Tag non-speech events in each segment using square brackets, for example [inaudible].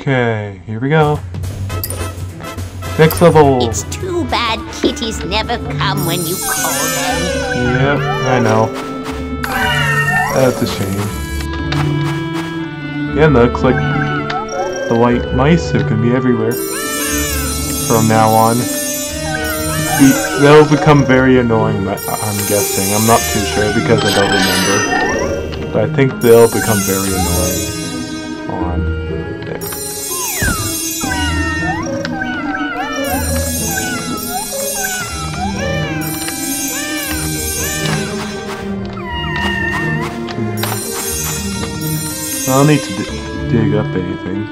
Okay, here we go. Next level. It's too bad kitties never come when you call them. Yep, I know. That's a shame. Yeah, looks like the white mice are gonna be everywhere from now on. Be they'll become very annoying, I'm guessing. I'm not too sure because I don't remember. But I think they'll become very annoying I don't need to di dig up anything.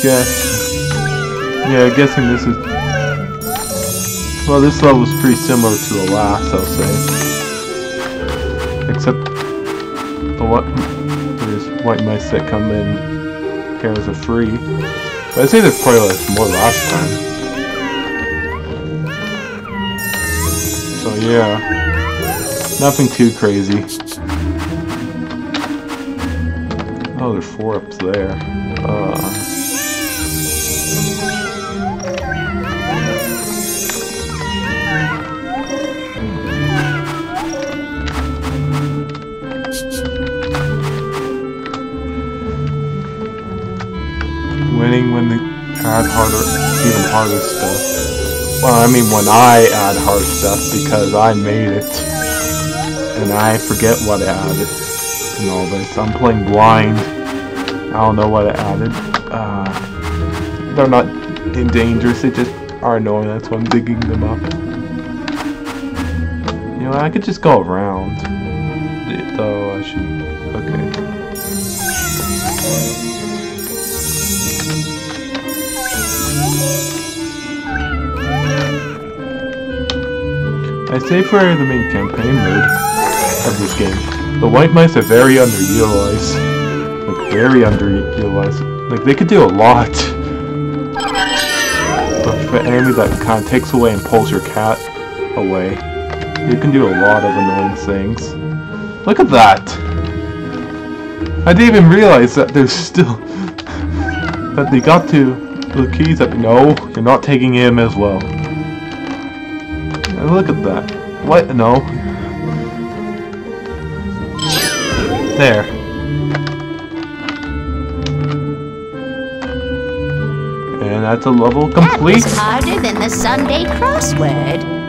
Guess. Yeah, I'm guessing this is. Well, this level is pretty similar to the last, I'll say. Except the what there's white mice that come in pairs are free. But I'd say there's probably like more last time. So yeah, nothing too crazy. Oh, there's four up there. Uh, winning when they add harder, even harder stuff. Well, I mean when I add hard stuff because I made it. And I forget what I added and all this. I'm playing blind. I don't know what I added. Uh, they're not in danger, they just are annoying, that's why I'm digging them up. You know, I could just go around. Though I should... Okay. I say for the main campaign mode of this game, the white mice are very underutilized. Like, very underutilized. Like, they could do a lot. But for enemy that kind of takes away and pulls your cat away, you can do a lot of annoying things. Look at that! I didn't even realize that there's still... [laughs] that they got to the keys that... No, you're not taking him as well. And look at that. What? No. There. And that's a level That complete. was harder than the Sunday crossword.